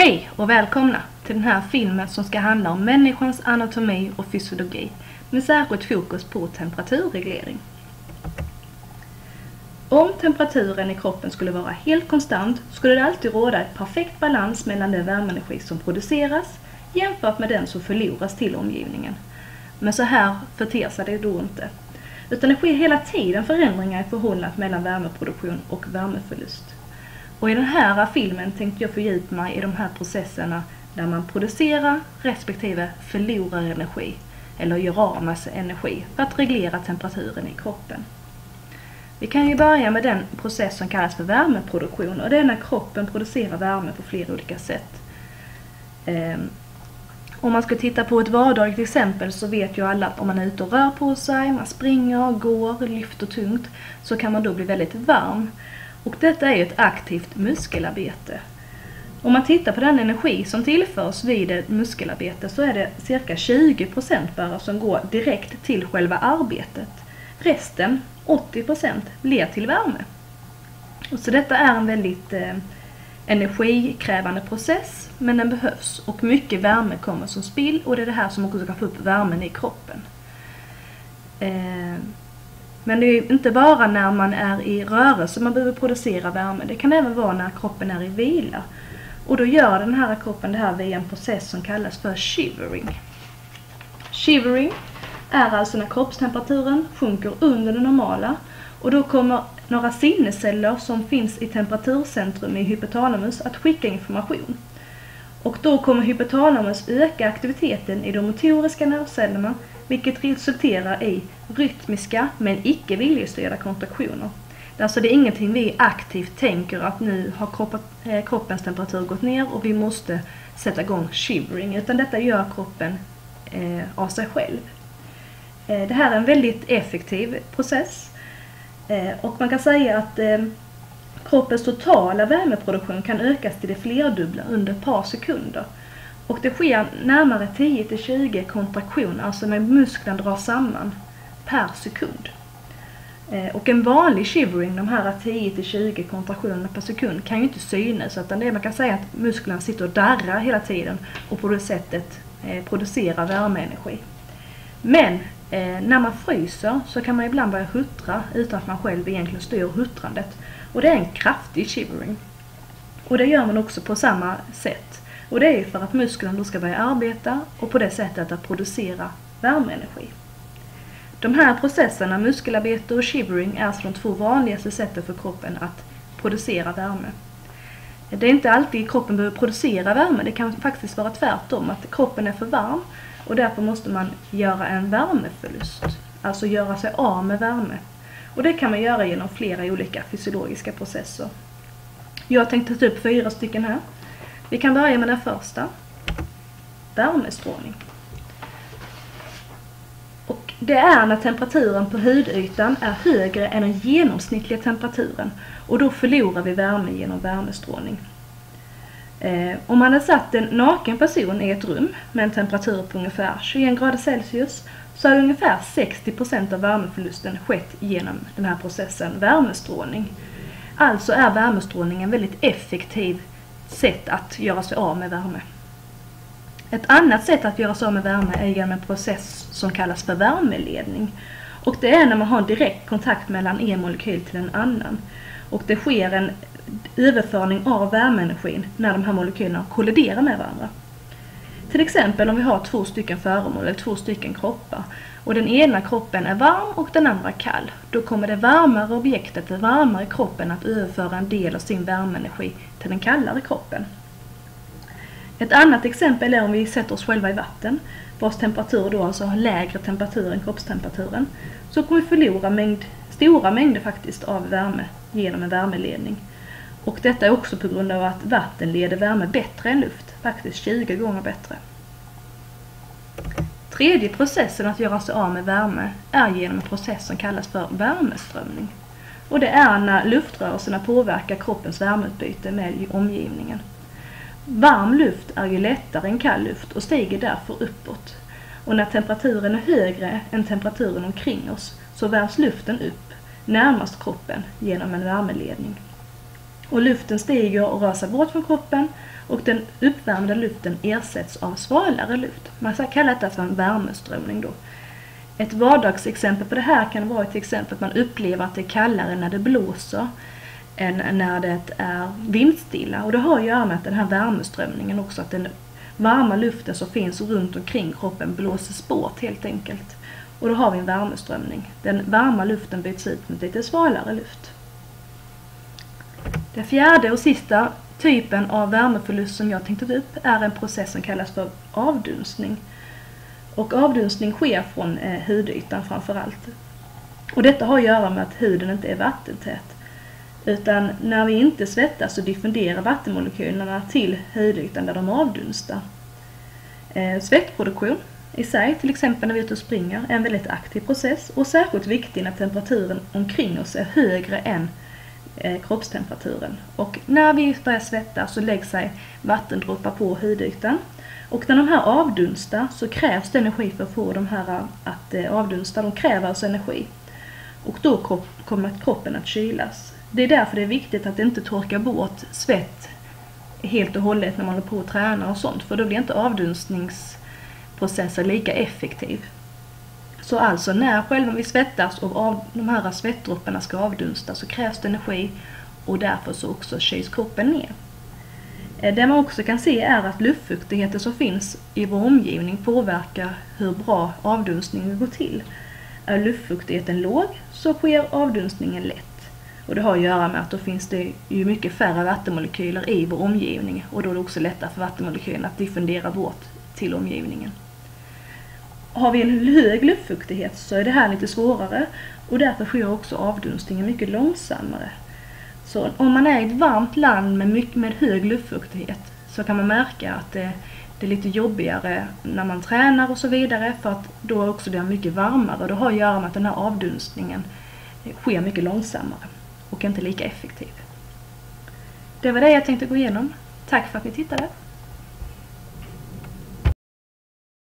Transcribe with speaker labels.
Speaker 1: Hej och välkomna till den här filmen som ska handla om människans anatomi och fysiologi med särskilt fokus på temperaturreglering. Om temperaturen i kroppen skulle vara helt konstant skulle det alltid råda ett perfekt balans mellan den värmeenergi som produceras jämfört med den som förloras till omgivningen. Men så här förter sig det då inte. Utan det sker hela tiden förändringar i förhållandet mellan värmeproduktion och värmeförlust. Och i den här filmen tänkte jag fördjupa mig i de här processerna där man producerar respektive förlorar energi eller gör av med energi för att reglera temperaturen i kroppen. Vi kan ju börja med den process som kallas för värmeproduktion och det är när kroppen producerar värme på flera olika sätt. Ehm, om man ska titta på ett vardagligt exempel så vet ju alla att om man är ute och rör på sig, man springer, går, lyfter tungt, så kan man då bli väldigt varm. Och detta är ju ett aktivt muskelarbete. Om man tittar på den energi som tillförs vid ett muskelarbete så är det cirka 20% bara som går direkt till själva arbetet. Resten, 80%, blir till värme. Och så detta är en väldigt eh, energikrävande process men den behövs och mycket värme kommer som spill och det är det här som också kan få upp värmen i kroppen. Eh, men det är inte bara när man är i rörelse man behöver producera värme. Det kan även vara när kroppen är i vila. Och då gör den här kroppen det här via en process som kallas för shivering. Shivering är alltså när kroppstemperaturen sjunker under det normala och då kommer några sinnesceller som finns i temperaturcentrum i hypotalamus att skicka information. Och då kommer hypotalamus öka aktiviteten i de motoriska nervcellerna vilket resulterar i rytmiska men icke viljestyrda kontraktioner. Alltså det är ingenting vi aktivt tänker att nu har eh, kroppens temperatur gått ner och vi måste sätta igång shivering utan detta gör kroppen eh, av sig själv. Eh, det här är en väldigt effektiv process eh, och man kan säga att eh, kroppens totala värmeproduktion kan ökas till det flerdubbla under ett par sekunder. Och det sker närmare 10-20 kontraktioner, alltså när musklerna drar samman, per sekund. Eh, och en vanlig shivering, de här 10-20 kontraktionerna per sekund, kan ju inte synas utan det man kan säga att musklerna sitter och darrar hela tiden och på det sättet eh, producerar värmeenergi. Men eh, när man fryser så kan man ibland börja huttra utan att man själv egentligen styr huttrandet. Och det är en kraftig shivering. Och det gör man också på samma sätt. Och det är för att musklerna då ska börja arbeta och på det sättet att producera värmeenergi. De här processerna, muskelarbete och shivering, är alltså de två vanligaste sätten för kroppen att producera värme. Det är inte alltid kroppen behöver producera värme, det kan faktiskt vara tvärtom, att kroppen är för varm och därför måste man göra en värmeförlust, alltså göra sig av med värme. Och det kan man göra genom flera olika fysiologiska processer. Jag tänkte ta upp fyra stycken här. Vi kan börja med den första. Värmestrålning. Det är när temperaturen på hudytan är högre än den genomsnittliga temperaturen och då förlorar vi värme genom värmestrålning. Eh, om man har satt en naken person i ett rum med en temperatur på ungefär 21 grader Celsius så har ungefär 60% av värmeförlusten skett genom den här processen värmestrålning. Alltså är värmestrålning en väldigt effektiv sätt att göra sig av med värme. Ett annat sätt att göra sig av med värme är genom en process som kallas för värmeledning. Och det är när man har en direkt kontakt mellan en molekyl till en annan. Och det sker en överföring av värmeenergin när de här molekylerna kolliderar med varandra. Till exempel om vi har två stycken föremål eller två stycken kroppar och den ena kroppen är varm och den andra kall. Då kommer det varmare objektet, det varmare kroppen att överföra en del av sin värmeenergi till den kallare kroppen. Ett annat exempel är om vi sätter oss själva i vatten, vars temperatur då alltså har lägre temperatur än kroppstemperaturen, så kommer vi förlora mängd, stora mängder faktiskt av värme genom en värmeledning. Och detta är också på grund av att vatten leder värme bättre än luft, faktiskt 20 gånger bättre. Tredje processen att göra sig av med värme är genom en process som kallas för värmeströmning. Och det är när luftrörelserna påverkar kroppens värmeutbyte med omgivningen. Varm luft är ju lättare än kall luft och stiger därför uppåt. Och när temperaturen är högre än temperaturen omkring oss så värms luften upp närmast kroppen genom en värmeledning. Och luften stiger och rasar bort från kroppen och den uppvärmda luften ersätts av svalare luft. Man kallar detta för en värmeströmning då. Ett vardagsexempel på det här kan vara till exempel att man upplever att det är kallare när det blåser än när det är vindstilla. Och det har att göra med att den här värmeströmningen också, att den varma luften som finns runt omkring kroppen blåses bort helt enkelt. Och då har vi en värmeströmning. Den varma luften byts ut mot lite svalare luft. Den fjärde och sista typen av värmeförlust som jag tänkte ta upp är en process som kallas för avdunstning. Och avdunstning sker från eh, hudytan framförallt. Och detta har att göra med att huden inte är vattentät. Utan när vi inte svettas så diffunderar vattenmolekylerna till hudytan där de avdunstar. Eh, svettproduktion i sig, till exempel när vi är ute och springer, är en väldigt aktiv process och särskilt viktig när temperaturen omkring oss är högre än eh, kroppstemperaturen. Och när vi börjar svettas så lägger sig vattendroppar på hudytan. Och när de här avdunstar så krävs det energi för att få de här eh, att avdunsta. De kräver alltså energi. Och då kommer kroppen att kylas. Det är därför det är viktigt att inte torka bort svett helt och hållet när man håller på att träna och sånt. För då blir inte avdunstningsprocessen lika effektiv. Så alltså när själva vi svettas och av de här svettdropparna ska avdunsta så krävs det energi och därför så också kyls kroppen ner. Eh, det man också kan se är att luftfuktigheten som finns i vår omgivning påverkar hur bra avdunstningen går till. Är luftfuktigheten låg så sker avdunstningen lätt. Och det har att göra med att då finns det ju mycket färre vattenmolekyler i vår omgivning. Och då är det också lättare för vattenmolekylerna att diffundera bort till omgivningen. Har vi en hög luftfuktighet så är det här lite svårare. Och därför sker också avdunstningen mycket långsammare. Så om man är i ett varmt land med, mycket, med hög luftfuktighet så kan man märka att det, det är lite jobbigare när man tränar och så vidare. För att då också det är mycket varmare. Och det har att göra med att den här avdunstningen sker mycket långsammare och inte lika effektiv. Det var det jag tänkte gå igenom. Tack för att ni tittade!